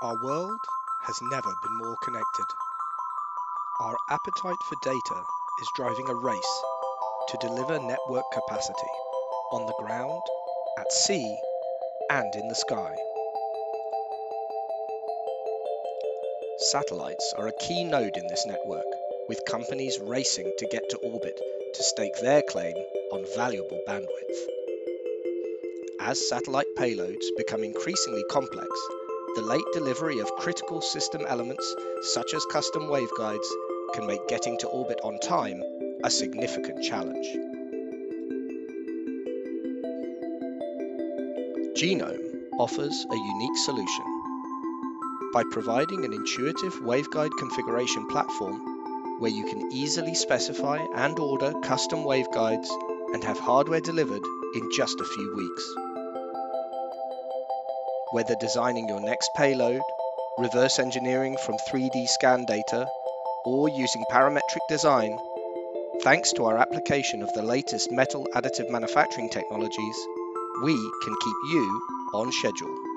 Our world has never been more connected. Our appetite for data is driving a race to deliver network capacity on the ground, at sea, and in the sky. Satellites are a key node in this network, with companies racing to get to orbit to stake their claim on valuable bandwidth. As satellite payloads become increasingly complex, the late delivery of critical system elements, such as custom waveguides, can make getting to orbit on time a significant challenge. Genome offers a unique solution. By providing an intuitive waveguide configuration platform where you can easily specify and order custom waveguides and have hardware delivered in just a few weeks. Whether designing your next payload, reverse engineering from 3D scan data, or using parametric design, thanks to our application of the latest metal additive manufacturing technologies, we can keep you on schedule.